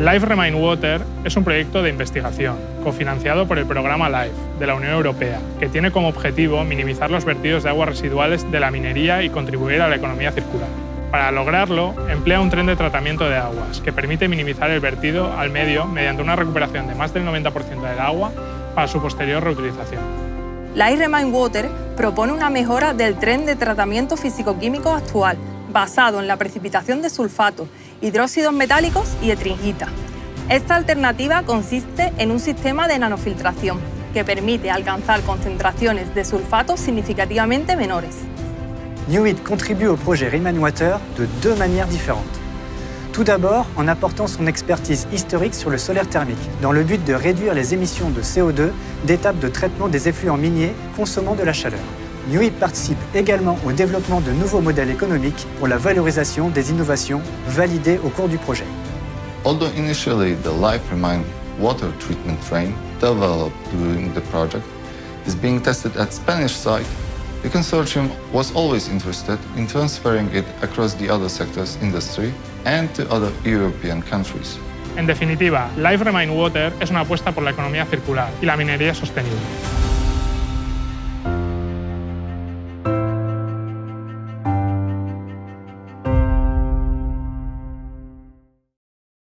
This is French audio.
Life Remain Water es un proyecto de investigación cofinanciado por el programa LIFE de la Unión Europea, que tiene como objetivo minimizar los vertidos de aguas residuales de la minería y contribuir a la economía circular. Para lograrlo, emplea un tren de tratamiento de aguas que permite minimizar el vertido al medio mediante una recuperación de más del 90% del agua para su posterior reutilización. Life Remain Water propone una mejora del tren de tratamiento físico-químico actual, basado en la precipitación de sulfato hidróxidos metálicos y etringita. Esta alternativa consiste en un sistema de nanofiltración que permite alcanzar concentraciones de sulfato significativamente menores. Newit contribue au projet Riemann Water de deux manières différentes. Tout d'abord, en apportant son expertise historique sur le solaire thermique, dans le but de réduire les émissions de CO2 d'étapes de traitement des effluents miniers consommant de la chaleur. NUIP participe également au développement de nouveaux modèles économiques pour la valorisation des innovations validées au cours du projet. Although initially the Life Remind water treatment train developed during the project is being tested at Spanish site, the consortium was always interested in transferring it across the other sectors industry and to other European countries. En definitiva, Life Remain Water es una apuesta por la economía circular y la minería sostenible.